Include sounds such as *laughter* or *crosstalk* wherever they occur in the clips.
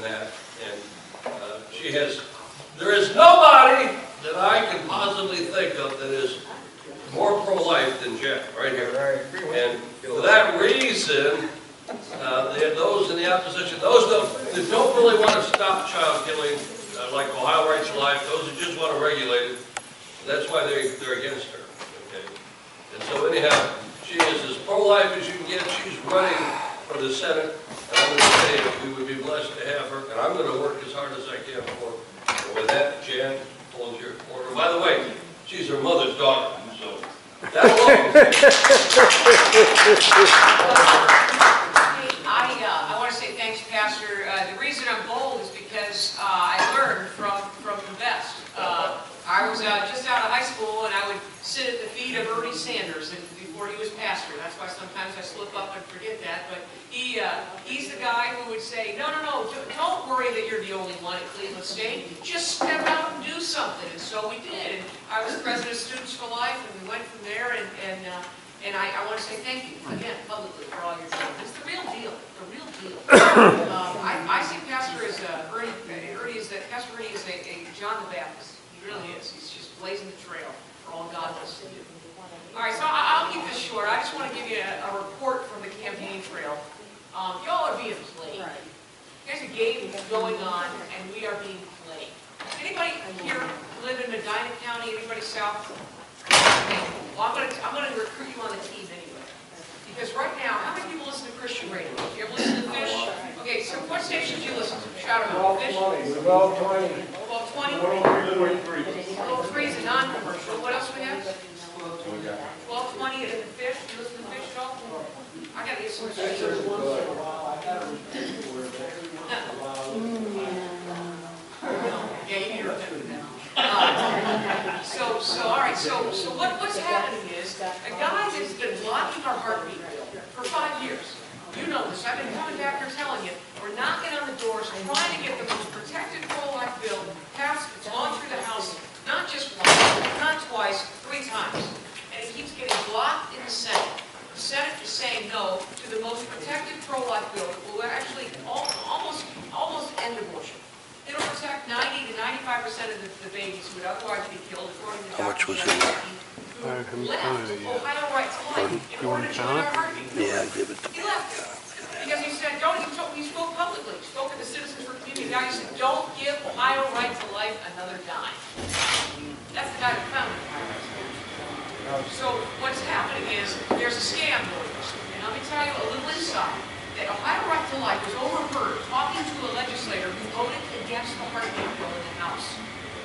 than that. And uh, she has, there is nobody that I can possibly think of that is more pro-life than Jeff, right here. And for that reason, uh, those in the opposition, those that that don't really want to stop child killing, uh, like Ohio Rights Life, those who just want to regulate it, that's why they, they're against her, okay? And so anyhow, she is as pro-life as you can get, she's running for the Senate, and I'm going to say that we would be blessed to have her, and I'm going to work as hard as I can for her. And With that, Jan, hold your order. By the way, she's her mother's daughter, so that alone. *laughs* I, uh, I want to say thanks, Pastor. Uh, the reason I'm bold is because, uh, I learned from, from the best. Uh, I was, uh, just out of high school and I would sit at the feet of Ernie Sanders and before he was pastor. That's why sometimes I slip up and forget that, but he, uh, he's the guy who would say, no, no, no, don't- worry that you're the only one at Cleveland State. Just step out and do something. And so we did. And I was president of Students for Life and we went from there and, and, uh, and I, I want to say thank you again publicly for all you're doing. It's the real deal, the real deal. *coughs* Um, I, I see Pastor as, uh, Ernie, Ernie is that, Pastor Ernie is a, a John the Baptist. He really is. He's just blazing the trail for all God wants to do. All right, so I, I'll keep this short. I just want to give you a, a report from the campaign trail. Um, y'all are being played. There's a game going on and we are being played. Anybody here live in Medina County? Anybody south? Well, I'm gonna, I'm gonna recruit you on the team anyway. Because right now, how many people listen to Christian radio? You ever listen to Fish? Okay, so what stations do you listen to? Shout them out. Fish? Twelve twenty. Twelve twenty? Twelve twenty. Twelve three is a non-commercial. What else we have? Twelve twenty is the Fish. You listen to Fish at all? I gotta get some. Yeah, you need to remember that. Uh, So, so, all right, so, so what, what's happening is, a guy that's been blocking our heartbeat for five years. You know this, I've been coming back here telling you, we're knocking on the doors, trying to get the most protected pro-life bill passed, it's gone through the House, not just once, not twice, three times. And it keeps getting blocked in the Senate. The Senate is saying no to the most protected pro-life bill that will actually al- almost, almost end abortion. It'll protect 90 to 95 percent of the the babies who would otherwise be killed according to How much was Jeff in there? Who I haven't left it yet. Ohio Rights to Life in you order wanna to join it? our heartbeat. Yeah, give it to He left because he said, don't, he told, he spoke publicly, he spoke at the Citizens for Community, guy, he said, don't give Ohio Right to Life another dime. That's the guy who founded Ohio. So what's happening is, there's a scam going on, and let me tell you a little insight, that Ohio Right to Life was overheard talking to a legislator who voted against the heartbeat bill in the House.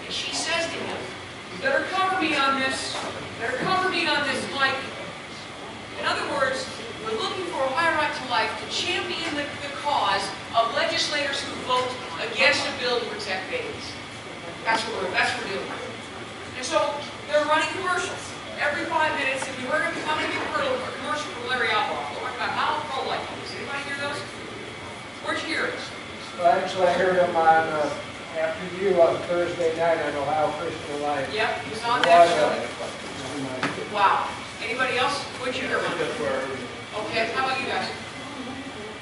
And she says to him, you better cover me on this, better cover me on this, Mike. In other words, we're looking for Ohio Right to Life to champion the, the cause of legislators who vote against a bill to protect babies. That's what we're, that's what we're doing. And so, they're running commercials every five minutes, and you heard them, how many people heard a commercial from Larry Obhof talking about how pro-life he is? Anybody hear those? Where'd you hear it? Well, actually, I heard them on, uh, after you on Thursday night on Ohio Christian Alliance. Yep, he was on that show. show. Wow. Anybody else? What'd you hear about it? Okay, how about you guys?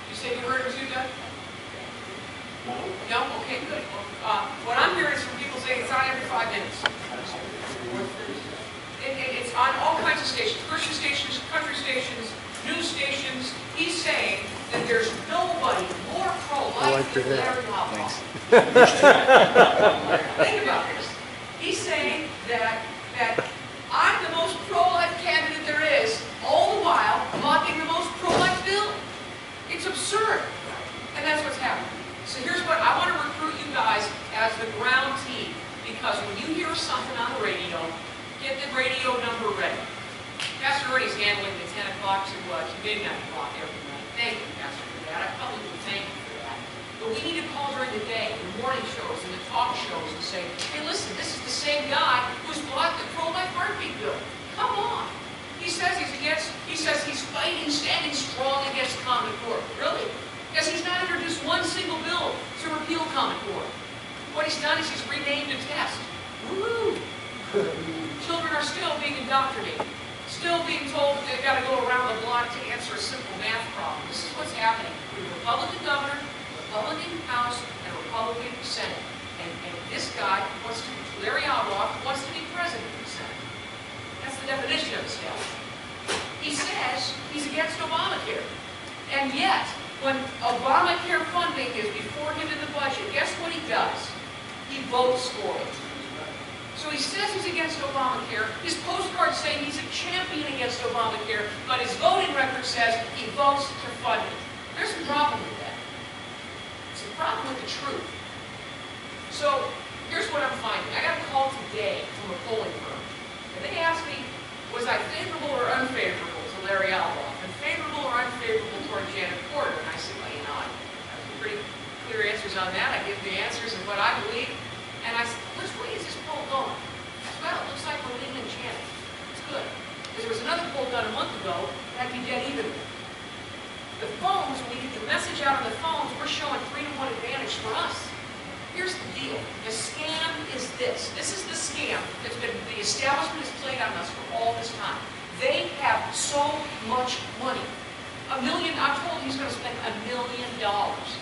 You said you heard it too, Doug? No? Okay, good. Uh, what I'm hearing is from people saying it's on every five minutes. It, it, it's on all kinds of stations, Christian stations, country stations, news stations. He's saying that there's nobody more pro-life than Larry Obhof. Think about this. He's saying that, that I'm the most pro-life candidate there is, all the while blocking the most pro-life bill. It's absurd. And that's what's happening. So here's what, I want to recruit you guys as the ground team, because when you hear something on the radio, get the radio number ready. Pastor Ernie's handling the 10 o'clock to, uh, to midnight clock every night. Thank you, Pastor, for that. I publicly thank you for that. But we need to call during the day, the morning shows and the talk shows and say, hey, listen, this is the same guy who's blocked the pro-life heartbeat bill. Come on. He says he's against, he says he's fighting, standing strong against Common Core. Really? Because he's not introduced one single bill to repeal Common Core. What he's done is he's renamed a test. Woo! *laughs* Children are still being indoctrinated, still being told that they've got to go around the block to answer a simple math problem. This is what's happening. The Republican governor, Republican House and a Republican Senate. And, and this guy wants to, Larry Alrock wants to be president of the Senate. That's the definition of a establishment. He says he's against Obamacare. And yet, when Obamacare funding is before him in the budget, guess what he does? He votes for it. So he says he's against Obamacare. His postcards say he's a champion against Obamacare, but his voting record says he votes to fund it. There's a problem with that. It's a problem with the truth. So here's what I'm finding. I got a call today from a polling firm. And they asked me, was I favorable or unfavorable to Larry Alrock? And favorable or unfavorable toward Janet Porter? And I said, well, you know, I have some pretty clear answers on that. I give the answers of what I believe. And I said, which way is this poll going? Well, it looks like we're leaning Janet. It's good. Because there was another poll done a month ago that had me dead even. The phones, when we get the message out on the phones, we're showing three to one advantage for us. Here's the deal. The scam is this. This is the scam that's been, the establishment has played on us for all this time. They have so much money. A million, I'm told he's gonna spend a million dollars.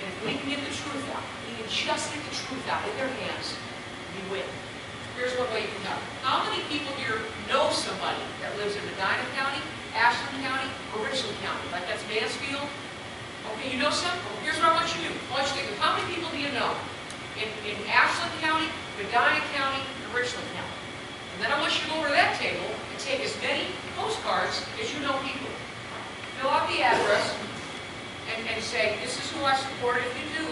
And if we can get the truth out, we can just get the truth out in their hands, we win. Here's one way you can help. How many people here know somebody that lives in Medina County, Ashland County, or Richland County? Like that's Mansfield? Okay, you know some? Here's what I want you to do. I want you to think of how many people do you know in, in Ashland County, Medina County, and Richland County? And then I want you to go over to that table take as many postcards as you know people. Fill out the address and, and say, this is who I support if you do,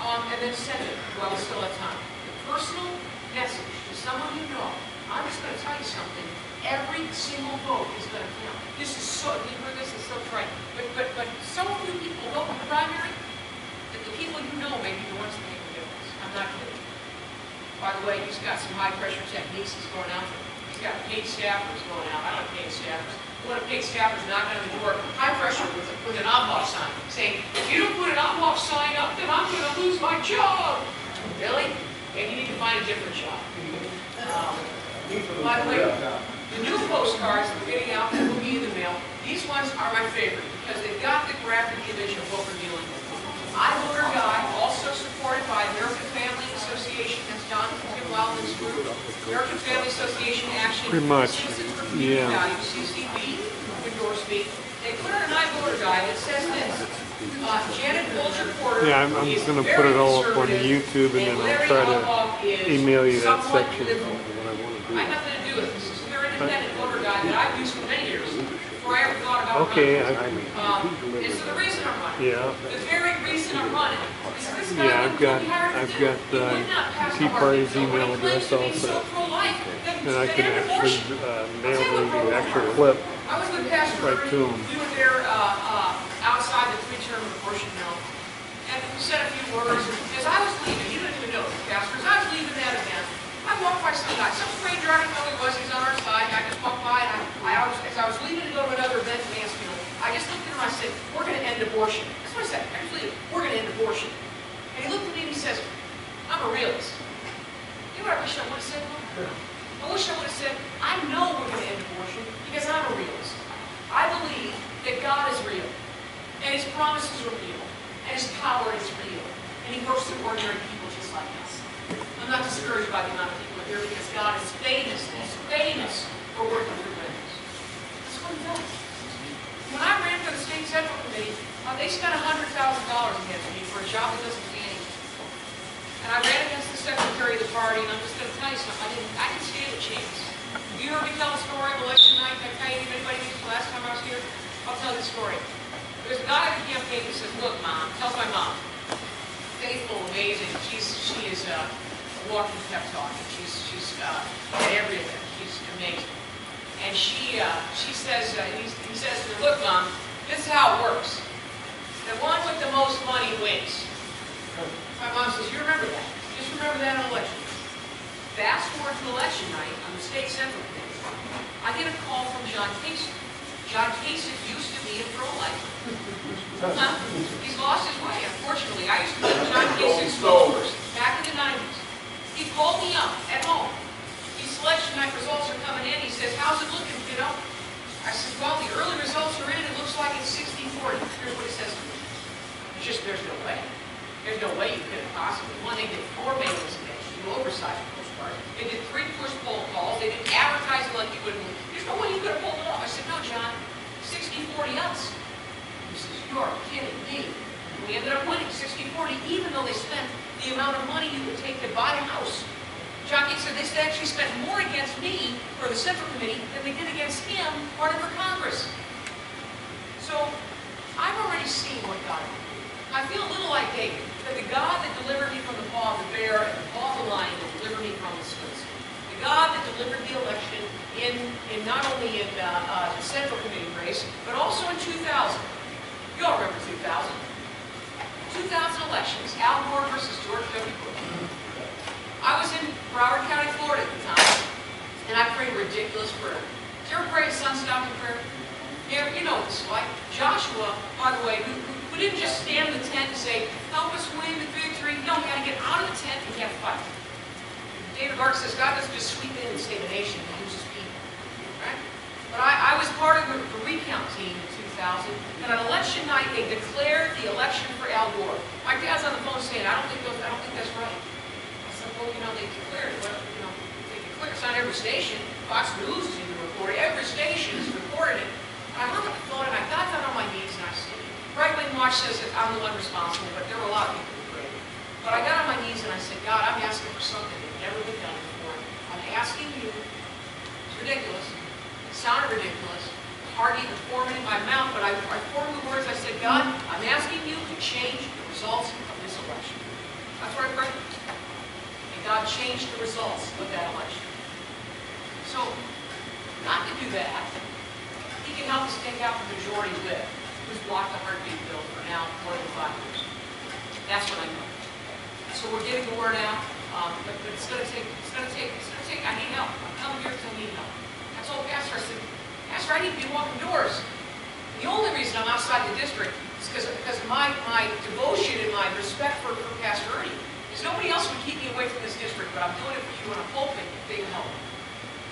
um, and then send it while we still have time. The personal message to someone you know, I'm just gonna tell you something, every single vote is gonna count. This is so, you heard this, is so trite, but, but, but so few people vote in the primary, that the people you know may be the ones that make the difference. I'm not kidding. By the way, he's got some high-pressure techniques he's going out there. He's got paid staffers going out, I like paid staffers. Of the paid staffers knocking on the door, high pressure with, with an off sign, saying, if you don't put an off sign up, then I'm gonna lose my job. Really? And you need to find a different job. Um, By the way, the new postcards we're getting out that will be in the mail, these ones are my favorite because they've got the graphic image of what we're dealing with. I'm voter guy, also supported by American Family Association, John Tim Wildmon's group. American Family Association actually. Pretty much, Citizens for Community yeah. CCV, endorsed me. They put out an guide that says this. uh, Janet Folger Porter. Yeah, I'm- I'm is gonna put it all up on the YouTube and then I'll try to email you that section of liberal. what I want to have nothing to do with it. This is their independent voter guide that I've used for many years, before I ever thought about running. Okay, I, Um, and so the reason I'm running, yeah, the very reason I'm running, is this guy Yeah, I've got- I've got, He uh, would not pass Tea Party's but he email address to be so also. and I can actually uh, mail them the actual clip. I was with Pastor Right to 'em. We were there, uh, uh, outside the three-term abortion mill. And said a few words. As I was leaving, you didn't even know, Pastor, as I was leaving that event, I walked by some guy, some stranger, I didn't know he was, he was on our side. I just walked by and I, I was, as I was leaving to go to another event in Mansfield, I just looked at him, and I said, we're gonna end abortion. That's what I said, leave, we're gonna end abortion. And he looked at me and he says, I'm a realist. You know what I wish I would have said? I wish I would have said, I know we're going to end abortion because I'm a realist. I believe that God is real, and His promises are real, and His power is real, and He works through ordinary people just like us. I'm not discouraged by the amount of people here because God is famous, He's famous for working through winners. That's what He does. When I ran for the State Central Committee, uh, they spent $100,000 against me for a job that doesn't pay anything. And I ran against the secretary of the party, and I'm just gonna tell you something, I didn't, I didn't stand a chance. You heard me tell the story of election night, I tell you, anybody last time I was here? I'll tell you the story. There's a guy at the campaign who says, look, mom, tells my mom, faithful, amazing, she's, she is uh, a walking pep talk, she's, she's uh, at every event, she's amazing. And she, uh, she says, uh, he, he says to her, look, mom, this is how it works. The one with the most money wins. My mom says, you remember that. Just remember that in election. Fast forward to election night on the state central committee. I get a call from John Kasich. John Kasich used to be a *laughs* pro-life. Huh? He's lost his way, unfortunately. I used to be John Kasich's spokesperson back in the nineties. He called me up at home. These election night results are coming in. He says, how's it looking, kiddo? I said, well, the early results are in. It looks like it's 60-40. Here's what he says to me. It's just, there's no way. There's no way you could have possibly, one, they did four mailings against you, oversized postcards. They did three push poll calls, they didn't advertise it like you would, there's no way you could have pulled it off. I said, no, John, 60-40 us. He says, you're kidding me. And we ended up winning 60-40, even though they spent the amount of to buy a house. Gates said they actually spent more against me for the Central Committee than they did against him running for Congress. So I've already seen what God do. I feel a little like David, that the God that delivered me from the paw of the bear and the paw of the lion will deliver me from the. The God that delivered the election in, in not only in uh, uh, the Central Committee race, but also in 2000. You all remember 2000. 2000 elections, Al Gore versus George W. Bush. I was in Broward County, Florida at the time, and I prayed a ridiculous prayer. Did you ever pray a sun-stopping prayer? You, know, you know this, like Joshua, by the way, who, who didn't just stand in the tent and say, help us win the victory. No, we got to get out of the tent and get fight. David Barton says God doesn't just sweep in and save a nation, he uses people. Right? But I, I was part of the, the recount team in 2000, and on election night, they declared the election for Al Gore. My dad's on the phone saying, I don't think those, I don't think that's right. Well, you know, they declared. Well, you know, they declared it's on every station. Fox News is even reporting. Every station is reporting it. And I hung up the phone and I got down on my knees and I said, Right Wing Watch says that I'm the one responsible, but there were a lot of people who prayed. But I got on my knees and I said, God, I'm asking for something that's never been done before. I'm asking you. It's ridiculous. It sounded ridiculous. It's hard even form in my mouth, but I, I formed the words. I said, God, I'm asking you to change the results of this election. That's what I prayed. And God changed the results of that election. So, not to do that, he can help us take out the majority whip who's blocked the heartbeat bill for now more than five years. That's what I know. So we're getting the word out, um, but, but it's gonna take, it's gonna take, it's gonna take, I need help. I'm coming here because I need help. That's all Pastor, I said, Pastor, I need to be walking doors. The only reason I'm outside the district is because, because of my, my devotion and my respect for, for Pastor Ernie. Because nobody else would keep me away from this district, but I'm doing it for you and I'm hoping they help.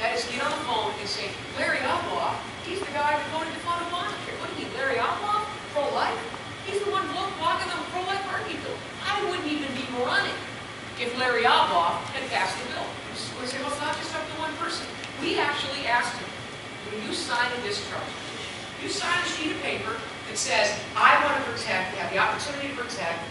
That is, get on the phone and say, Larry Outlaw, he's the guy who voted to fund Obamacare. What you mean, Larry Outlaw? Pro-life? He's the one blo- blocking the pro-life heartbeat bill. I wouldn't even be running if Larry Outlaw had passed the bill. We say, well, it's not just up to one person. We actually asked him, when you sign a discharge petition, you sign a sheet of paper that says, I want to protect, have the opportunity to protect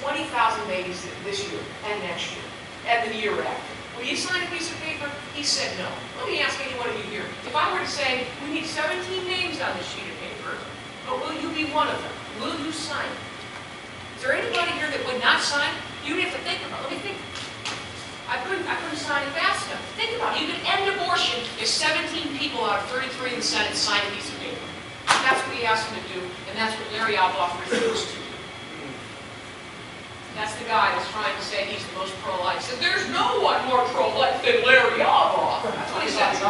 20,000 babies this year and next year and the year after. Will you sign a piece of paper? He said no. Let me ask any one of you here. If I were to say, we need 17 names on this sheet of paper, but will you be one of them? Will you sign it? Is there anybody here that would not sign? You would have to think about it. Let me think. I couldn't, I couldn't sign it fast enough. Think about it. You could end abortion if 17 people out of 33 in the Senate sign a piece of paper. That's what we asked him to do, and that's what Larry Obhof refused to. That's the guy that's trying to say he's the most pro-life. He says, there's no one more pro-life than Larry Obhof. That's what he says.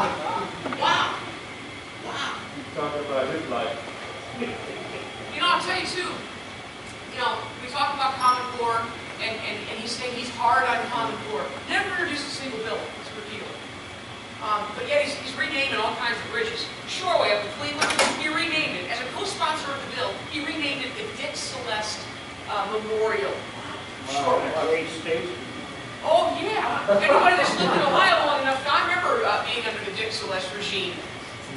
Wow. Wow. Talking about his life. You know, I'll tell you too, you know, we talk about Common Core, and, and, and he's saying he's hard on Common Core. Never introduced a single bill, it's repealed. Um, but yet he's, he's renaming all kinds of bridges. Shoreway up in Cleveland, he renamed it. As a co-sponsor of the bill, he renamed it the Dick Celeste uh, Memorial. Shoreway. Great state. Oh, yeah. Anybody that's lived in Ohio long enough, I remember uh, being under the Dick Celeste regime.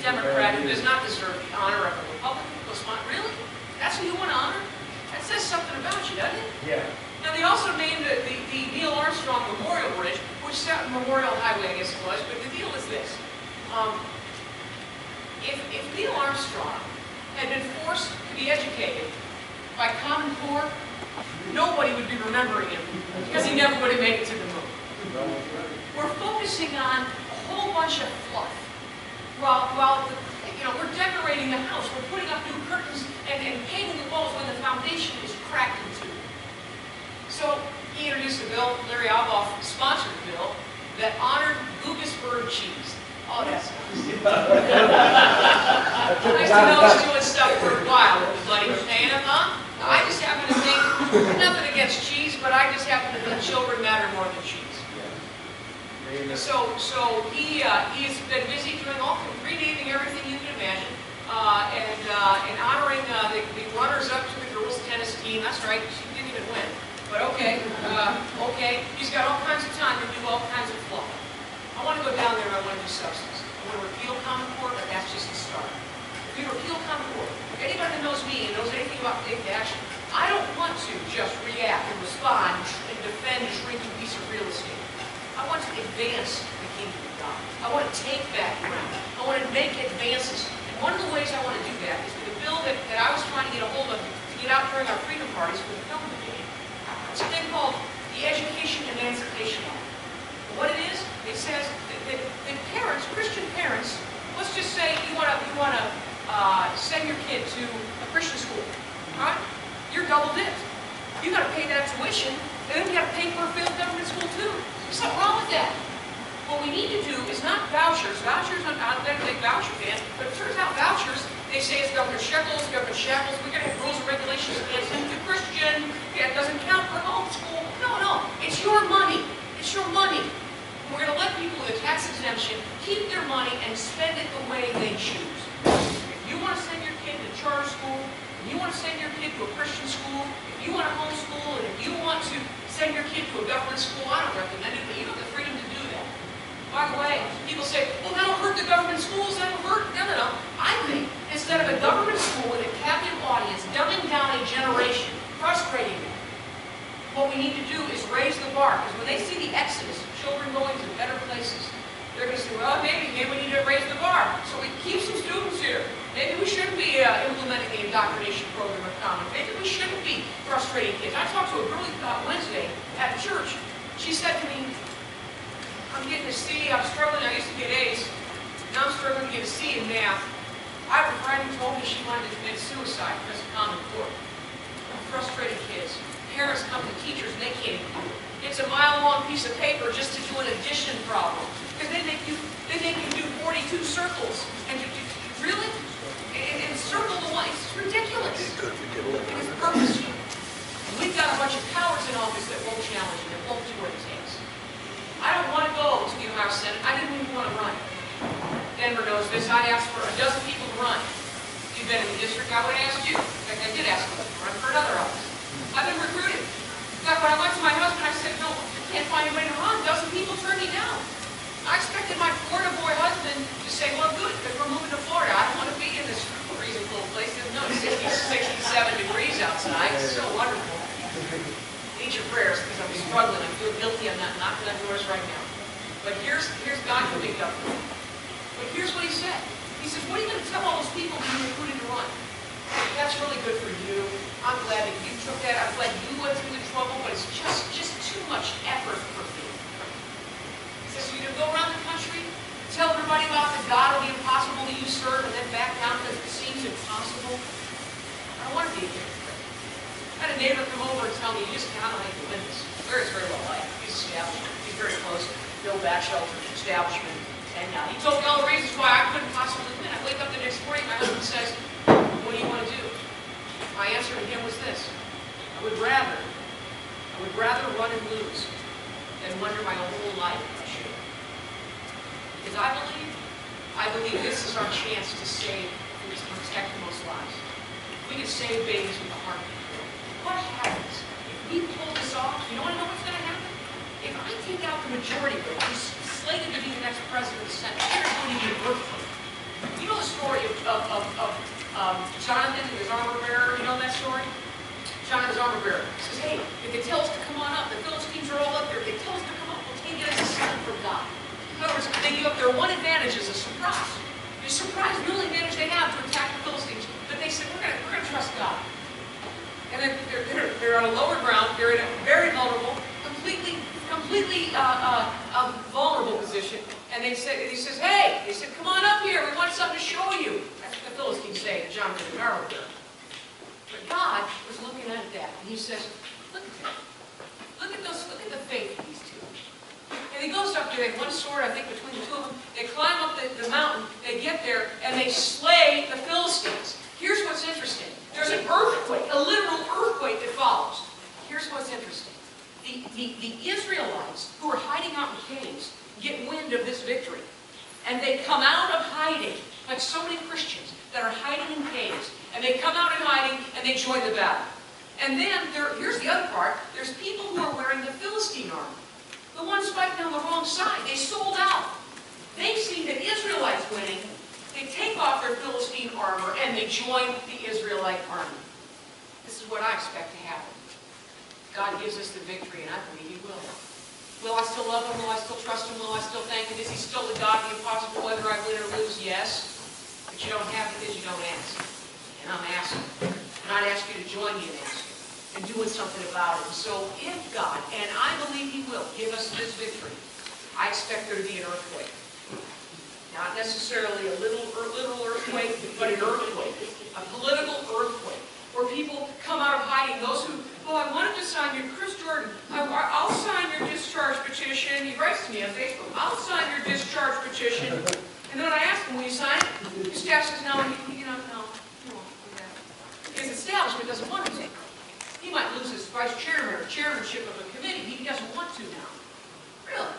Democrat who does not deserve the honor of a Republican. Goes, "What, really? That's who you want to honor? That says something about you, doesn't it? Yeah. Now, they also named the, the, the Neil Armstrong Memorial Bridge, which is out Memorial Highway, I guess it was, but the deal is this. Um, if, if Neil Armstrong had been forced to be educated by Common Core, nobody would be remembering him because he never would have made it to the moon. We're focusing on a whole bunch of fluff. While, while the, you know, we're decorating the house, we're putting up new curtains and, and painting the walls when the foundation is cracked in two. So he introduced a bill, Larry Obhof sponsored a bill, that honored Lucasburg cheese. Oh, that's nice. *laughs* Nice to know he's doing stuff worthwhile with the bloody potato, huh? I just happen to think, nothing against cheese, but I just happen to think children matter more than cheese. So, so he, uh, he has been busy doing all, renaming everything you can imagine. uh, and, uh, and honoring, uh, the, the runners-up to the girls' tennis team, that's right, she didn't even win. But okay, uh, okay, he's got all kinds of time to do all kinds of fluff. I want to go down there and I want to do substance. I want to repeal Common Core, but that's just the start. If we repeal Common Core, anybody that knows me and knows anything about taking action, I don't want to just react and respond and defend a shrinking piece of real estate. I want to advance the kingdom of God. I want to take back ground. I want to make advances. And one of the ways I want to do that is with a bill that, that I was trying to get a hold of to get out during our freedom parties for the film brigade. It's a thing called the Education Emancipation Act. What it is, it says that, that, that parents, Christian parents, let's just say you want to you want to uh, send your kid to a Christian school, all right? You're double dipped. You got to pay that tuition, and then you got to pay for a failed government school too. There's something wrong with that. What we need to do is not vouchers. Vouchers, I'm not a big voucher fan, but it turns out vouchers, they say it's Governor Shekels, Governor Shackles, we're going to have rules and regulations against him to Christian, it doesn't count for homeschool. No, no, it's your money. It's your money. We're going to let people with a tax exemption keep their money and spend it the way they choose. You want to send your kid to charter school, if you want to send your kid to a Christian school, if you want to homeschool, and if you want to send your kid to a government school, I don't recommend it, but you have the freedom to do that. By the way, people say, well, that'll hurt the government schools, that'll hurt. No, no, no. I think instead of a government school with a captive audience dumbing down a generation, frustrating them, what we need to do is raise the bar. Because when they see the exodus children going to better places, they're going to say, well, maybe, maybe we need to raise the bar. So we keep some students here. Maybe we shouldn't be uh, implementing the indoctrination program of Common. Maybe we shouldn't be frustrating kids. I talked to a girl uh, Wednesday at church. She said to me, I'm getting a C, I'm struggling, I used to get A's. Now I'm struggling to get a C in math. I have a friend who told me she wanted to commit suicide because of Common Core. Frustrated kids. Parents come to teachers and they can't. It's a mile-long piece of paper just to do an addition problem. Because they make you, they make you do 42 circles. And you, you really? And, and circle the one, it's ridiculous. It is purposeful. We've got a bunch of cowards in office that won't challenge it, that won't do what it takes. I don't want to go to the Ohio Senate. I didn't even want to run. Denver knows this. I asked for a dozen people to run. If you've been in the district, I would have asked you. In fact, I did ask you to run for another office. I've been recruited. In fact, when I went to my husband, I said, no, I can't find anybody to run. A dozen people turned me down. I expected my Florida boy husband to say, well, good, because we're moving to Florida. I don't want to be in this freezing cold place. No 60, 67 degrees outside. It's so wonderful. Need your prayers because I'm struggling. I feel guilty. I'm not knocking on doors right now. But here's, here's God who picked up. But here's what he said. He says, what are you going to tell all those people that you recruited to run? That's really good for you. I'm glad that you took that. I'm glad you went through the trouble, but it's just, just too much effort for so you go around the country, tell everybody about the God of the impossible that you serve, and then back down because it seems impossible. I don't want to be here. I had a neighbor come over and tell me, you just cannot make the witness. Larry's very well liked. He's established. He's very close. Bill Batchelder, establishment. And uh, he told me all the reasons why I couldn't possibly win. I wake up the next morning, my husband says, what do you want to do? My answer to him was this. I would rather, I would rather run and lose than wonder my whole life. Because I believe, I believe this is our chance to save and to protect the most lives. We can save babies with a heartbeat. What happens if we pull this off? You don't want to know what's going to happen? If I take out the majority vote, who's slated to be the next president of the Senate, there's going to be a birth. You know the story of, of, of, of um, Jonathan and his armor bearer? You know that story? Jonathan, his armor bearer, says, hey, if they tell us to come on up, the Philistines are all up there. If they tell us to come up, we'll take it as a sign from God. Words, they give up their one advantage as a surprise. You're surprised the only advantage they have to attack the Philistines. But they said, we're going we're gonna trust God. And they're, they're, they're, they're on a lower ground. They're in a very vulnerable, completely, completely uh, uh, uh, vulnerable position. And they said, and he says, hey, they said, come on up here. We want something to show you. That's what the Philistines say to Jonathan and Arrow there. But God was looking at that, and he says, look at that. Look at those, look at the faith of go up they have one sword, I think, between the two of them. They climb up the, the mountain, they get there, and they slay the Philistines. Here's what's interesting. There's an earthquake, a literal earthquake that follows. Here's what's interesting. The, the, the Israelites, who are hiding out in caves, get wind of this victory. And they come out of hiding, like so many Christians. that are hiding in caves. And they come out in hiding and they join the battle. And then, there, here's the other part, there's people who are wearing the Philistine armor. The ones fighting on the wrong side, they sold out. They see the Israelites winning, they take off their Philistine armor and they join the Israelite army. This is what I expect to happen. God gives us the victory, and I believe He will. Will I still love Him? Will I still trust Him? Will I still thank Him? Is He still the God of the impossible, whether I win or lose? Yes. But you don't have because you don't ask. And I'm asking. And I'd ask you to join me in asking and doing something about it. So if God, and I believe He will, give us this victory, I expect there to be an earthquake. Not necessarily a little, a little earthquake, but an earthquake, a political earthquake, where people come out of hiding. Those who, oh, I wanted to sign your, Kris Jordan, I, I'll sign your discharge petition. He writes to me on Facebook, I'll sign your discharge petition. And then I ask him, will you sign it? His staff says, no, you, you know, no, you won't do that. His establishment doesn't want to. He might lose his vice chairman or chairmanship of a committee. He doesn't want to now. Really?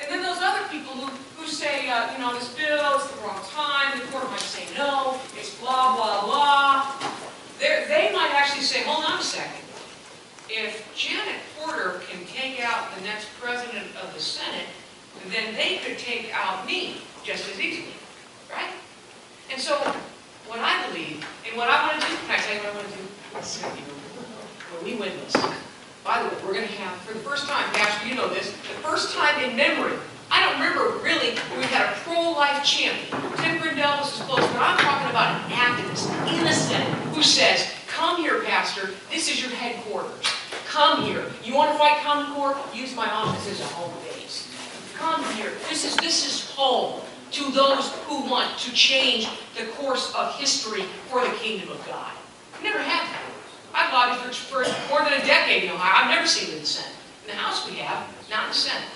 And then those other people who, who say, uh, you know, this bill, it's the wrong time, the court might say no, it's blah, blah, blah. They're, they might actually say, hold on a second. If Janet Porter can take out the next president of the Senate, then they could take out me just as easily, right? And so, what I believe, and what I want to do, can I tell you what I want to do? We win this, by the way, we're going to have, for the first time, Pastor, you know this, the first time in memory, I don't remember really when we had a pro-life champion. Tim Grendell was close, but I'm talking about an activist in the Senate who says, come here, Pastor, this is your headquarters. Come here. You want to fight Common Core? Use my office as a home base. Come here. This is, this is home to those who want to change the course of history for the kingdom of God. We never had that. I've lobbied for, for more than a decade in Ohio. I've never seen it in the Senate. In the House we have, not in the Senate.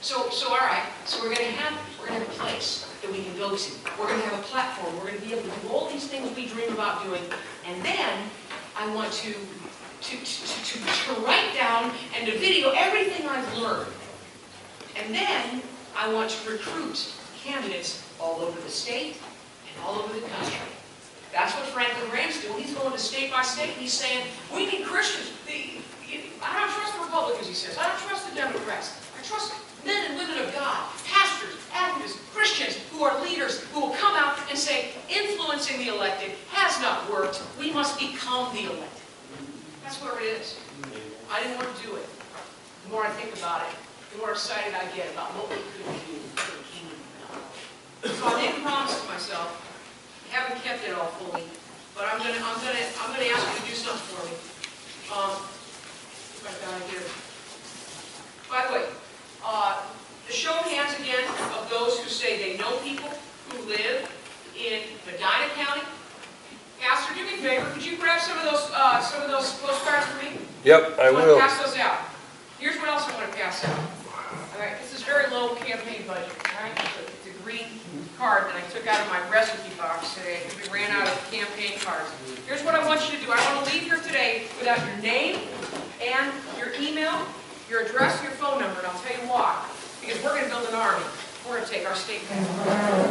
So, so all right, so we're going to have, we're going to have a place that we can go to. We're going to have a platform. We're going to be able to do all these things we dream about doing. And then I want to, to, to, to, to write down and to video everything I've learned. And then I want to recruit candidates all over the state and all over the country. That's what Franklin Graham's doing. He's going to state by state and he's saying, we need Christians. The, I don't trust the Republicans, he says. I don't trust the Democrats. I trust men and women of God, pastors, activists, Christians who are leaders who will come out and say, influencing the elected has not worked. We must become the elected. That's where it is. I didn't want to do it. The more I think about it, the more excited I get about what we could do for the kingdom of God. So I made a promise to myself. I haven't kept it all fully, but I'm gonna, I'm gonna, I'm gonna ask you to do something for me. Um, if I here. By the way, uh, the show of hands again of those who say they know people who live in Medina County. Pastor, do me a favor, could you grab some of those, uh, some of those postcards for me? Yep, I I will. pass those out. Here's what else I want to pass out. All right, this is very low campaign budget, all right? Green card that I took out of my recipe box today, we ran out of campaign cards. Here's what I want you to do. I want to leave here today without your name and your email, your address, your phone number, and I'll tell you why. Because we're going to build an army. We're going to take our state back.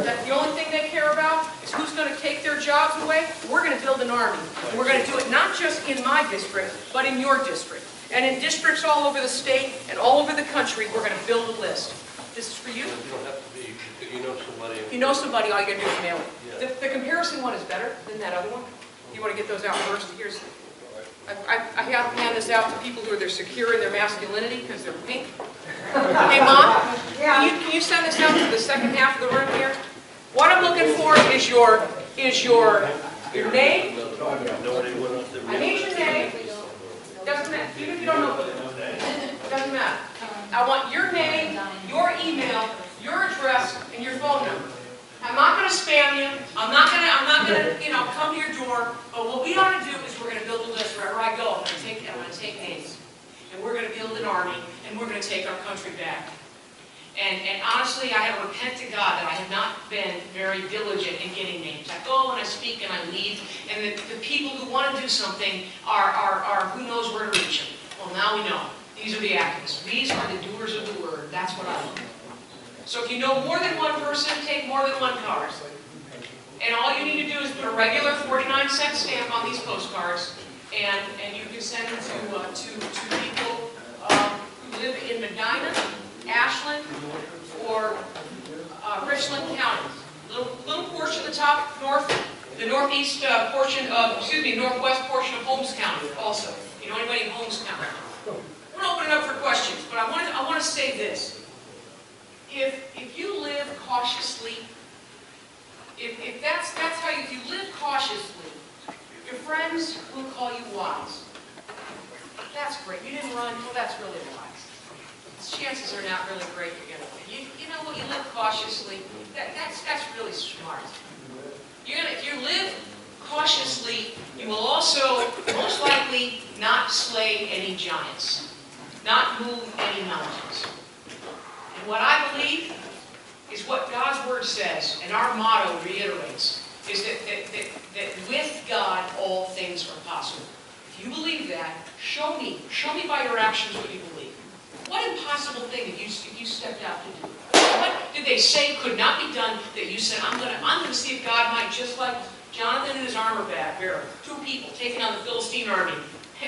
That the only thing they care about is who's going to take their jobs away. We're going to build an army. And we're going to do it not just in my district, but in your district. And in districts all over the state and all over the country, we're going to build a list. This is for you. You don't have to be, if you know somebody. If you know somebody, all you gotta do is mail it. The, the comparison one is better than that other one. You wanna get those out first? Here's, I, I, I have to hand this out to people who are, they're secure in their masculinity because they're pink. *laughs* Hey, Mom, can you, can you send this out to the second half of the room here? What I'm looking for is your, is your, your name, Nobody went up there. I need your name. Doesn't matter, even if you don't know. Doesn't matter. I want your name, your email, your address, and your phone number. I'm not gonna spam you, I'm not gonna, I'm not gonna, you know, come to your door, but what we ought to do is we're gonna build a list wherever I go, I'm gonna take, I'm gonna take names. And we're gonna build an army, and we're gonna take our country back. And, and honestly, I have repent to God that I have not been very diligent in getting names. I go and I speak and I lead, and the, the people who want to do something are, are, are who knows where to reach them. Well, now we know. These are the activists. These are the doers of the word. That's what I want. So if you know more than one person, take more than one card. And all you need to do is put a regular 49 cent stamp on these postcards, and, and you can send them to, uh, to, to people um, who live in Medina, Ashland, or uh, Richland County. Little, little portion of the top north, the northeast uh, portion of, excuse me, northwest portion of Holmes County also. You know anybody in Holmes County? Gonna open it up for questions, but I want to, I want to say this. If, if you live cautiously, if, if that's, that's how you, if you live cautiously, your friends will call you wise. That's great. You didn't run, well, that's really wise. Chances are not really great you're gonna win. You, you know what, you live cautiously, that, that's, that's really smart. You're gonna, if you live cautiously, you will also most likely not slay any giants, not move any mountains. And what I believe is what God's word says, and our motto reiterates, is that, that, that, that with God all things are possible. If you believe that, show me, show me by your actions what you believe. What impossible thing have you, have you stepped out to do? What did they say could not be done that you said, I'm gonna, I'm gonna see if God might, just like Jonathan and his armor bearer, two people taking on the Philistine army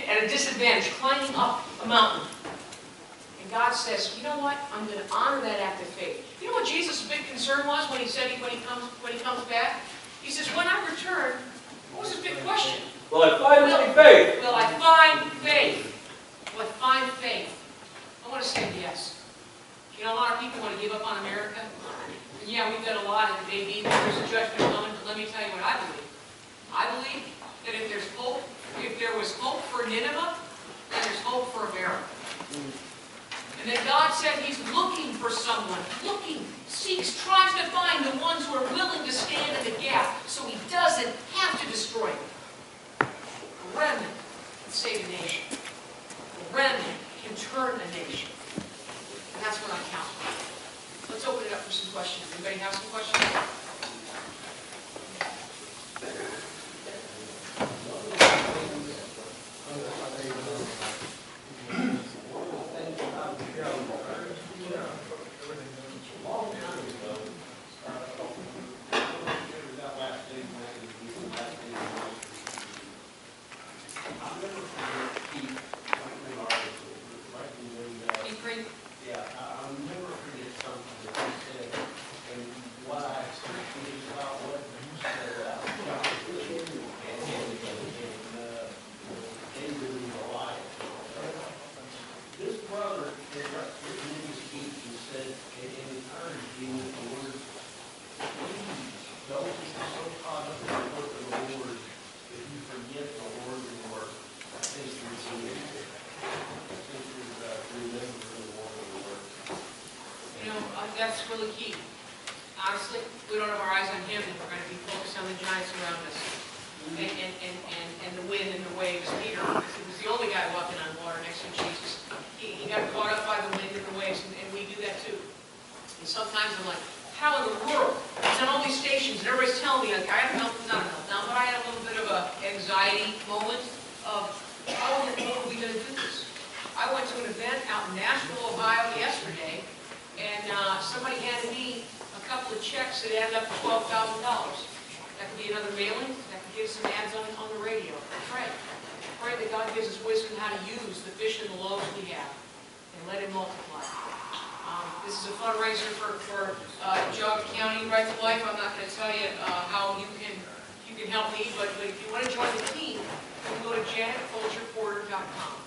at a disadvantage, climbing up a mountain. And God says, you know what? I'm going to honor that act of faith. You know what Jesus' big concern was when he said he, when he comes when he comes back? He says, when I return, what was his big question? Will I find any faith? Will I find faith? Will I find faith? I want to say yes. You know, a lot of people want to give up on America. And yeah, we've got a lot, of it may be that there's a judgment coming, but let me tell you what I believe. I believe that if there's hope, if there was hope for Nineveh, then there's hope for America. And that God said He's looking for someone, looking, seeks, tries to find the ones who are willing to stand in the gap so He doesn't have to destroy them. A remnant can save a nation. A remnant can turn a nation. And that's what I'm counting on. Let's open it up for some questions. Anybody have some questions? Any pre- Yeah, I, I'll never forget something that you said, and what I appreciate about what you said about Joshua and, and, and, uh, David and Goliath. This brother, in in his speech, he said, and and encouraged you with the words, please, don't be so caught up in the work of the Lord that you forget the Lord and work. I think you're seeing it. I think you're, uh, remembering the Lord and work. You know, uh, that's really key. Honestly, we don't have our eyes on him, and we're going to be focused on the giants around us. And, and, and, and, and the wind and the waves. Peter he was the only guy walking on water next to Jesus. He, he got caught up by the wind and the waves, and, and we do that too. And sometimes I'm like, how in the world? It's on all these stations, and everybody's telling me, like, I had a melt, not a meltdown, but I had a little bit of a anxiety moment of, how in the world are we going to do this? I went to an event out in Nashville, Ohio yesterday, and uh, somebody handed me a couple of checks that added up to twelve thousand dollars. That could be another mailing, that could give some ads on, on the radio. Pray. Pray that God gives us wisdom how to use the fish and the loaves we have, and let Him multiply. Um, This is a fundraiser for, for uh, Geauga County Right to Life. I'm not gonna tell you uh, how you can, you can help me, but but if you wanna join the team, you can go to janetfolgerporter.com.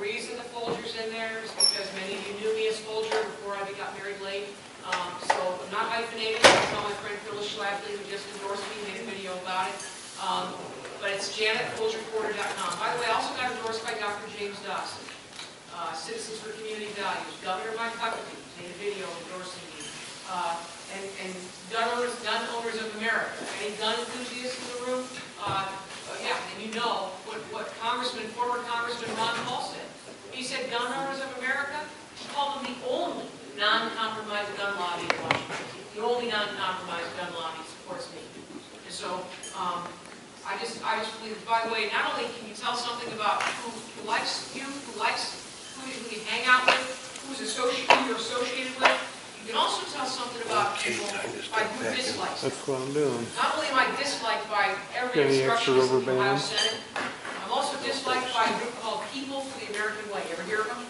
The reason the Folger's in there is because many of you knew me as Folger before I got married late. Um, So I'm not hyphenated, I saw my friend Phyllis Schlafly who just endorsed me, made a video about it. Um, But it's janetfolgerporter.com. By the way, I also got endorsed by Dr. James Dobson, uh, Citizens for Community Values. Governor Mike Huckabee made a video endorsing me. Uh, And and gun owners, gun owners of America, any gun enthusiasts in the room? Uh, Yeah, and you know what what Congressman, former Congressman Ron Paul said. He said gun owners of America, he called them the only non-compromised gun lobby in Washington. The only non-compromised gun lobby supports me. And so, um, I just, I just believe, by the way, not only can you tell something about who who likes you, who likes, who you who you hang out with, who's associated, who you're associated with, you can also tell something about people by who dislikes stuff. That's what I'm doing. Not only am I disliked by every Got any extra rubber in the Ohio bands? Senate, I'm also disliked by a group called People for the American Way. You ever hear of them?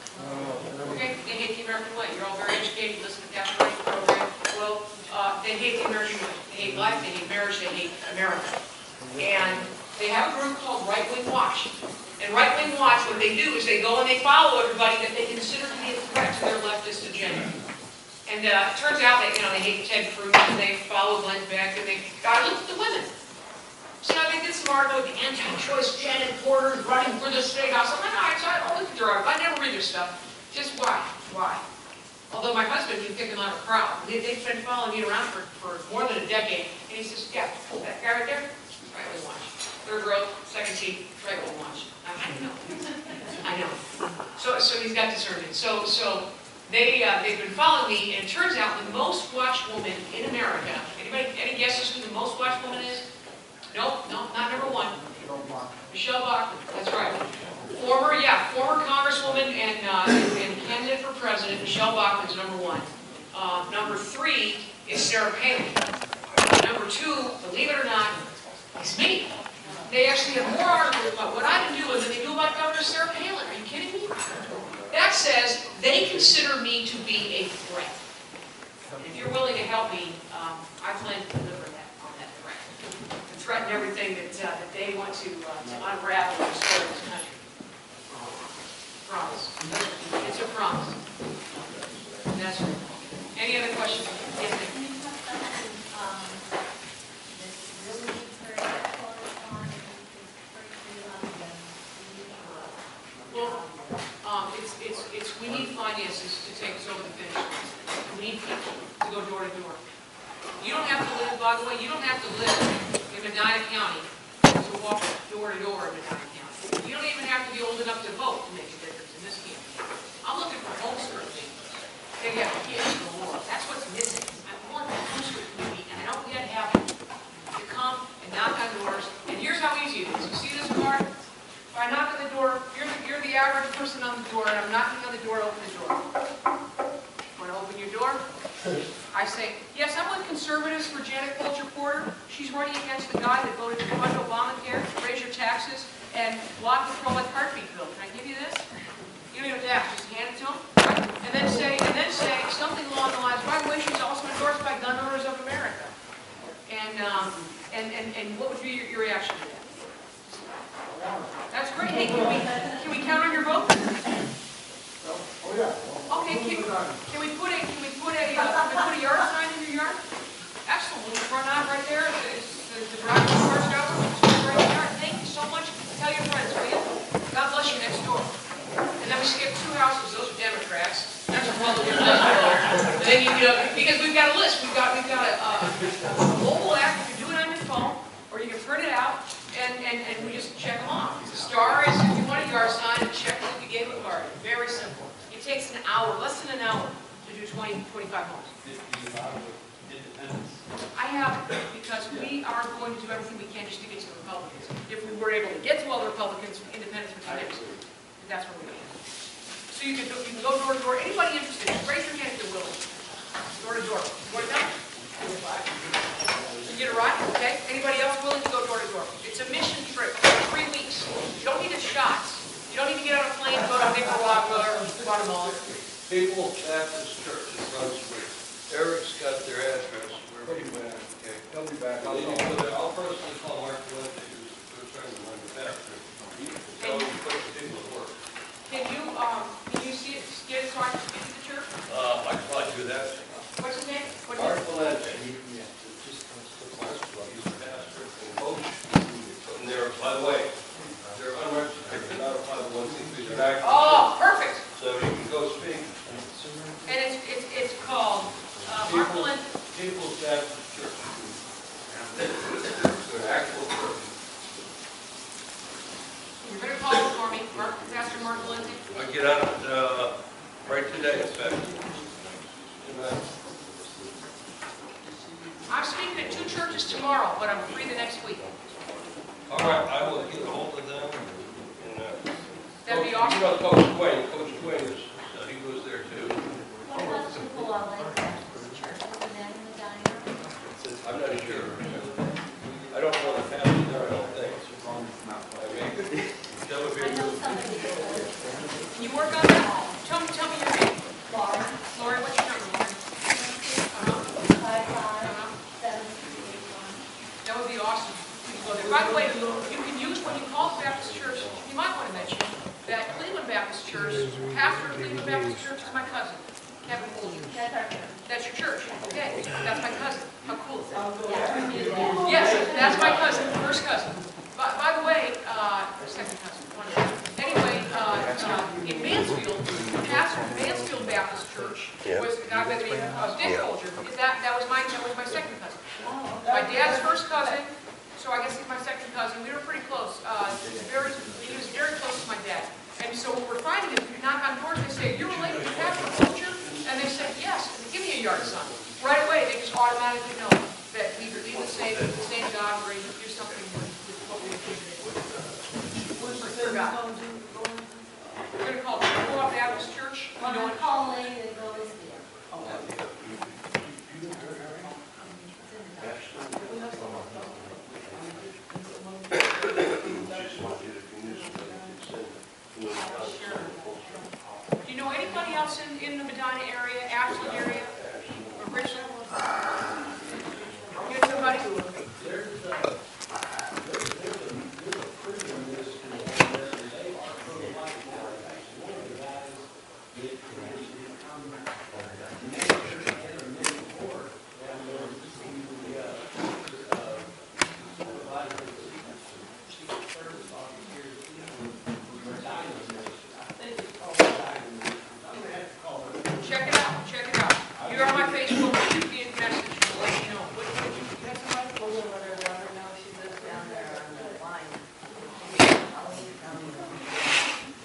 Okay, they hate the American way. You're all very educated, listen to Catholic Radio program. Well, uh, they hate the American way. They hate life, they hate marriage, they hate America. And they have a group called Right Wing Watch. And Right Wing Watch, what they do is they go and they follow everybody that they consider to be a threat to their leftist agenda. And uh, it turns out that, you know, they hate Ted Cruz, and they follow Glenn Beck, and they, I look at the women. So now they did some article with anti-choice Janet Porter running for the state house. I'm like, I, I look at their article, I never read their stuff. Just why? Why? Although my husband can pick them out a crowd. They, they've been following me around for, for more than a decade, and he says, yeah, that guy right there, right wing watch. Third row, second seat, right wing watch. I know. I know. So, so he's got discernment. So, so they, uh, they've been following me, and it turns out the most watched woman in America, anybody, any guesses who the most watched woman is? Nope, no, not number one. Michele Bachmann, that's right. Former, yeah, former Congresswoman and, uh, and candidate for president, Michele Bachmann's number one. Uh, number three is Sarah Palin. Number two, believe it or not, is me. They actually have more articles about what I've been doing than they do about Governor Sarah Palin. Are you kidding me? That says they consider me to be a threat. If you're willing to help me, um, I plan to deliver that, on that threat. To threaten everything that, uh, that they want to, uh, to unravel and destroy this country. Promise. It's a promise. That's right. Any other questions? Yes, ma'am. Well, um, it's, it's, it's, we need finances to take us over the finish line. We need people to go door to door. You don't have to live, by the way, you don't have to live in Medina County to walk door to door in Medina County. You don't even have to be old enough to vote to make a difference this campaign. I'm looking for homeschool things. They have kids. That's what's missing. I want the homeschool community, and I don't yet have it, to come and knock on doors. And here's how easy it is. You see this card? If I knock on the door, you're the, you're the average person on the door, and I'm knocking on the door, open the door. Want to open your door? I say, yes, I'm with conservatives for Janet Folger Porter. She's running against the guy that voted to fund Obamacare, raise your taxes, and block the pro-life heartbeat bill. Can I give you this? Even have to ask, just hand it to him. And then say, and then say something along the lines, by the way, she's also endorsed by Gun Owners of America. And, um, and, and, and what would be your, your reaction to that? That's great. Hey, can we, can we count on your vote? Oh, yeah. Okay, can, can we put a, can we put a, uh, can we put a yard sign in your yard? Excellent, we'll run out right there, it's, the, driveway cars go, it's right in the yard. Thank you so much, tell your friends, will you? God bless you next door. And then we skip two houses, those are Democrats, that's a Republican then you, you know, because we've got a list, we've got, we've got a, uh, a mobile app, you can do it on your phone, or you can print it out, and, and, and we just check them off. The star is if you want a yard sign, and check that you gave a card, very simple. It takes an hour, less than an hour, to do 20, 25 homes. I have, because we are going to do everything we can just to get to the Republicans. If we were able to get to all the Republicans, independents would be next. That's where we're going. So you can, go- you can go door to door, anybody interested, raise your hand if you're willing. Door to door. You want it done? You get a ride, okay? Anybody else willing to go door to door? It's a mission trip, three weeks. You don't need a shots. You don't need to get on a plane, and go to Nicaragua or Guatemala. People Baptist Church in Brunswick. Eric's got their address. Where we went, okay? He'll be back. I'll, I'll personally call Mark Valente, who's a good friend of mine, the pastor. Tell him to put the people to work. Can you, um, can you see it, get it so I can speak to the church? Uh, I can probably do that. What's his name? What's Mark his? Valente. He's a pastor and coach. And they're, by the way, they're unregistered, they're not a 501c3, they're active. Oh, perfect. So you can go speak. And it's, it's, it's called, uh, People- Valente. People's Baptist Church. *coughs* They're actual church. You're gonna call it for me, Mark, Pastor Mark Valente. I get out, uh, right today, in fact. I'm speaking at two churches tomorrow, but I'm free the next week. All right, I will get a hold of them. That'd be You awesome. know Coach Twain, Coach Twain is, uh, he goes there too. What about the people on Lake Baptist Church, isn't in the dining room? I'm not sure. I don't know the family there, I don't think. I mean, that would be I a know good. somebody Can you work on that? Tell me, tell me your name. Laura, Lori, what's your number, Lori? Uh-huh, five five, seven three eight one. That would be awesome. You can go there. By the way, you can use, when you call the Baptist Church, you might want to mention that Cleveland Baptist Church, pastor of Cleveland Baptist Church is my cousin, Kevin Folger. That's our church. That's your church? Okay, that's my cousin. How cool is that? Yeah, we knew that. Yes, that's my cousin, first cousin. By, by the way, uh, second cousin, one of them. Anyway, uh, uh, in Mansfield, the pastor of Mansfield Baptist Church was a guy by the name of Dick Folger. That, that was my, that was my second cousin. My dad's first cousin, so I guess he's my second cousin. We were pretty close. Uh, very, he was very close to my dad. And so what we're finding is, we knock on doors, they say, you're related to Folger? And they say, yes, give me a yard sign. Right away, they just automatically know that we believe the same, the same God, or you do something with with what we do. Forgot. We're gonna call it Chippewa Baptist Church. You know what? call Lane and go this year you know anybody else in, in the Medina area, Ashland area, or Richland? You got somebody? Check it out, check it out. You're on my Facebook, shoot me a message, I'll let you know. What, what, you you got somebody? We'll let her, let her know she lives down there on the line.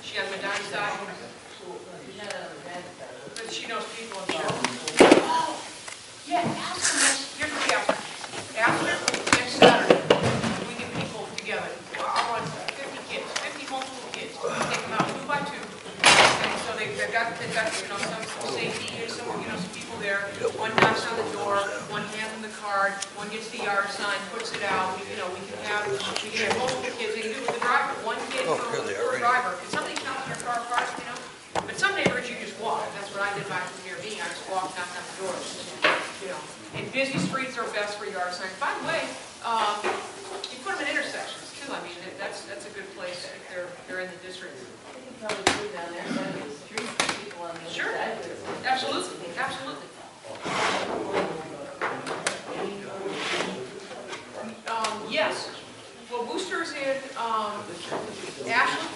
She on Medina side, She's not on the red side. but she knows people, I'm sure. Oh, Yeah, ask her, next- here's what we ask her. Ask her next Saturday, we get people together. I want fifty kids, fifty multiple kids, take them out two by two. And so they, they've got, they've got, you know, some safety, and some, you know, some people there. One knocks on the door, one hands them the card, one gets the yard sign, puts it out, We- you know, we can have, we can have multiple kids, they can do it with the driver, one kid per per driver. If somebody counts your car parked, you know, but some neighborhoods you just walk, that's what I did back from here, being, I just walked, knocked on the doors, you know. And busy streets are best for yard signs. By the way, um, you put them in intersections too, I mean, that's, that's a good place if they're, they're in the district. You can probably see down there, street, people on the Sure. side. Absolutely, absolutely. Um, yes. Well, Booster's in, um, Ashland.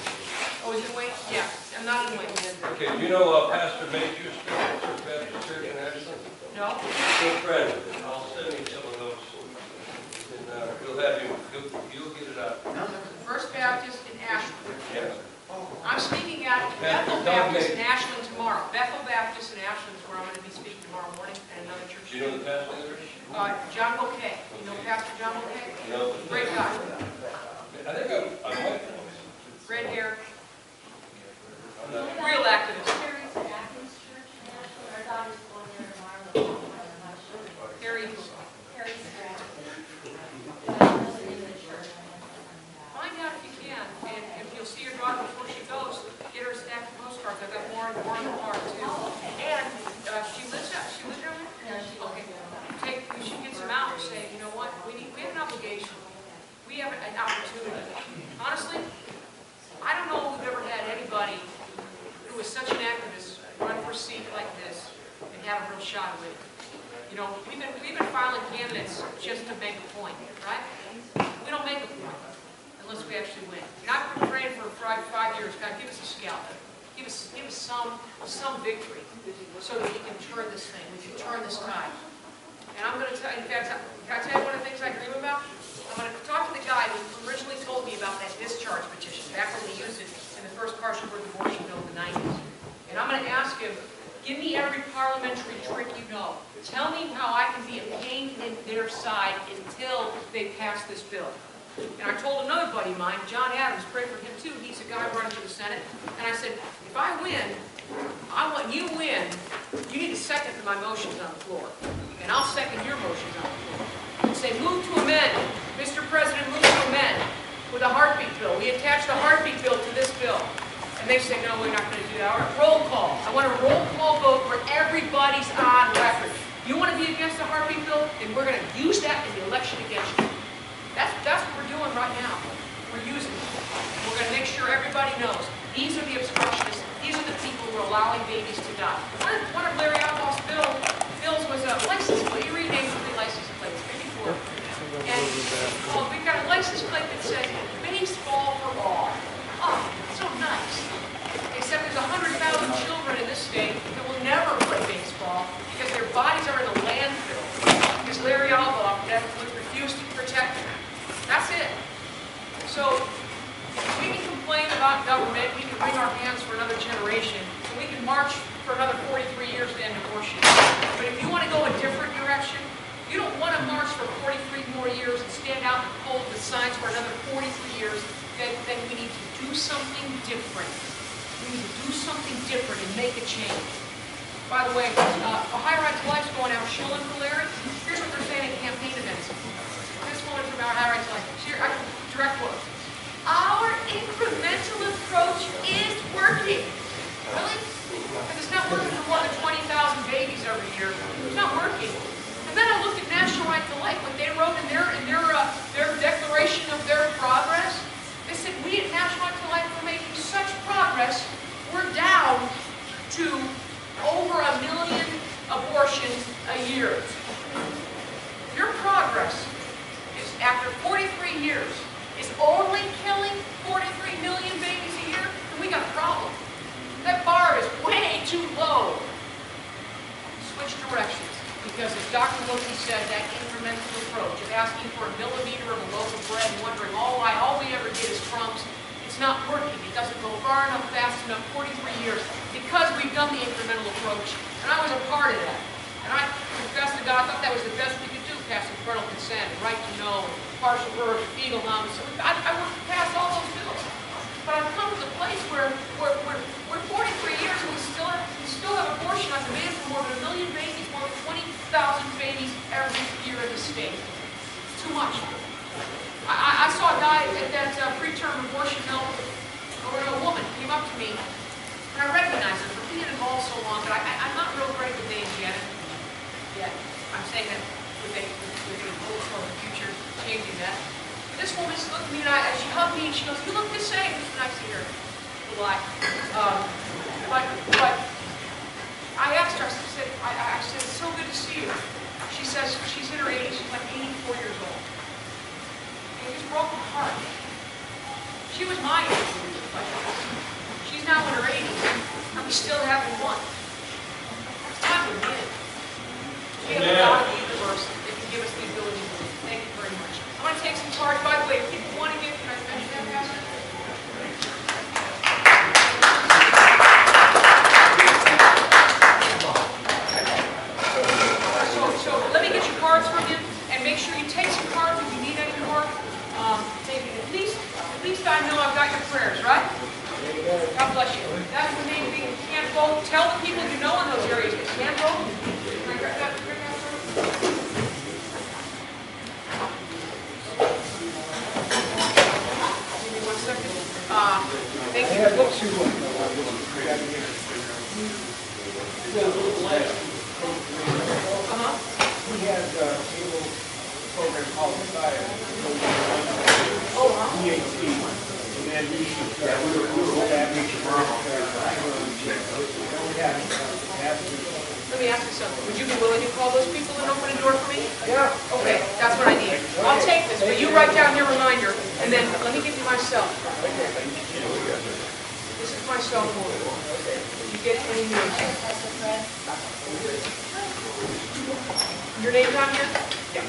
Oh, is it Wayne? Yeah, I'm not in Wayne. Okay, you know uh, Pastor Mayhew, Church Baptist Church in Ashland? No? Good friend, I'll send you some of those. And uh, you'll have, you, you'll, you'll get it out. First Baptist in Ashland. Yeah. I'm speaking at Bethel Baptist in Ashland tomorrow. Bethel Baptist in Ashland is where I'm gonna be speaking tomorrow morning, and another church. Do you know the pastor there? Uh, John Bouquet. You know Pastor John Bouquet? No. Great guy. I think I, I might. Red hair, real activist. Terry's Athens Church in Ashland, our daughter's going there tomorrow. I'm not sure. Harry, Terry's Stratton. But I know the name of the church. find out if you can, and if you'll see your daughter before she goes, get her a stack of postcards. I've got more, more in the car too. And, uh, she lives out, she lives down there? No, she Okay. doesn't. Take, we should get some out and say, you know what, we need, we have an obligation. We have an opportunity. Honestly, I don't know if we've ever had anybody who was such an activist run for a seat like this and have a real shot with it. You know, we've been, we've been filing candidates just to make a point, right? We don't make a point unless we actually win. I've been praying for five, five years, God, give us a scalp. Give us, give us some, some victory so that we can turn this thing, we can turn this tide. And I'm gonna tell, you, in fact, can I tell you one of the things I dream about? I'm gonna talk to the guy who originally told me about that discharge petition, back when we used it in the first partial birth abortion bill in the nineties. And I'm gonna ask him, give me every parliamentary trick you know. Tell me how I can be a pain in their side until they pass this bill. And I told another buddy of mine, John Adams, pray for him too, he's a guy running for the Senate. And I said, if I win, I want you win, you need to second my motions on the floor. And I'll second your motions on the floor. And say, move to amend. Mr. President, move to amend with a heartbeat bill. We attached a heartbeat bill to this bill. And they say, no, we're not going to do that. All right, roll call. I want a roll call vote where everybody's on record. You want to be against the heartbeat bill, then we're going to use that in the election against you. That's, that's what we're doing right now. We're using it. We're going to make sure everybody knows, these are the obstructionists, these are the people who are allowing babies to die. One of, Larry Obhof's bill, bills was a license plate, he renamed the license plates, maybe four. And, well, we've got a license plate that says baseball for all. So nice. Except there's a hundred thousand children in this state that will never play baseball because their bodies are in a landfill. Because Larry Obhof that would refuse to protect them. That's it. So, we can complain about government, we can wring our hands for another generation, and we can march for another 43 years to end abortion. But if you want to go a different direction, you don't want to march for 43 more years and stand out in the cold the signs for another 43 years, then we need to do something different. We need to do something different and make a change. By the way, uh, Right to Life's going out shilling for Larry. Here's what they're saying at campaign events. This woman from Right to Life, here, I direct quote. Our incremental approach is working. Really? Because it's not working for more than 20,000 babies every year. It's not working. And then I looked at National Right to Life, what they wrote in their, in their, uh, their declaration of their progress. We at National Life are making such progress, we're down to over a million abortions a year. Your progress is, after 43 years, is only killing 43 million babies a year, then we got a problem. That bar is way too low. Switch directions, because as Dr. Willke said, that incremental approach of asking for a millimeter of a loaf of bread and wondering, all I, all we ever get is crumbs, it's not working. It doesn't go far enough, fast enough, 43 years, because we've done the incremental approach, and I was a part of that. And I confess to God, I thought that was the best we could do, passing parental consent, right to know, partial birth, fetal homicide. I, I worked to pass all those bills. But I've come to the place where we're, we're, we're 43 years we still still have abortion on demand for more than a million babies, more than 20,000 babies every year in the state. Too much. I, I, saw a guy at that uh, preterm abortion mill, or a woman came up to me, and I recognized her for being involved so long, but I, I'm not real great with names yet. Yet. I'm saying that with a, with a hope for the future, changing that. This woman looked at me and I, and she hugged me and she goes, you look the same. It was nice to hear. Um, but, but I asked her, I said, I, I said, it's so good to see you. She says, she's in her 80s, she's like 84 years old. And it just broke my heart. She was my age. She's now in her 80s, and we still haven't won. It's time to win. We have a God of the universe that can give us the ability to win. Thank you very much. I'm going to take some cards. By the way, if people want to get, can I mention that, Pastor? So, so let me get your cards from you, and make sure you take some cards if you need any more. Um. At least, at least I know I've got your prayers, right? God bless you. That's the main thing. You can't vote, tell the people you know in those areas that can't vote. Can I grab that? grab that. Give me one second. Uh, Thank I you. have Whoops. two. Uh-huh. We had a cable program called Fire. Oh, huh? And then we should, we were, we were that we should, then we had, have to- Let me ask you something. Would you be willing to call those people and open a door for me? Yeah. Okay, that's what I need. I'll take this, but you write down your reminder, and then let me give you my cell. This is my cell phone. If you get any news. Your name's on here? Thank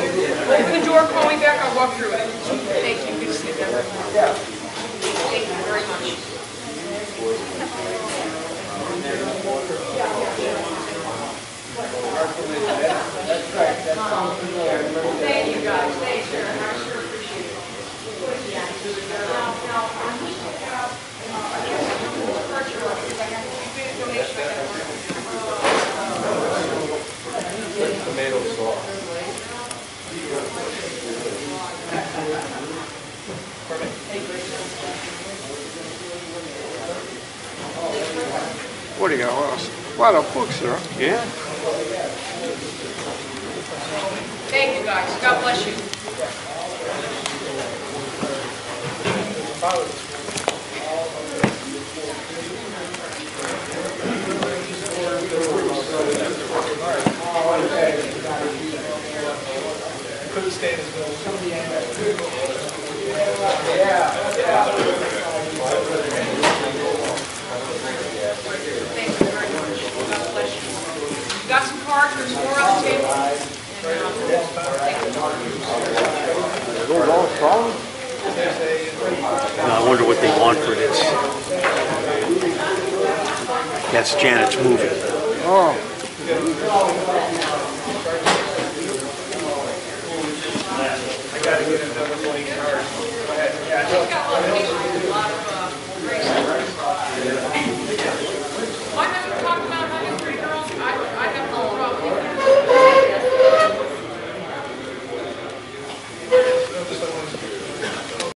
you. Open the door, call me back, I'll walk through it. Thank you. Thank you very much. Thank you, guys, thank you, I sure appreciate it. Now, now, What do you got? A lot of books there. Yeah. Thank you, guys. God bless you. Couldn't stand his bill. Thank I wonder what they want for this. That's Janet's movie. Oh. I gotta get another blank card. Go ahead. Yeah, I. Why haven't about having three girls? Thank you.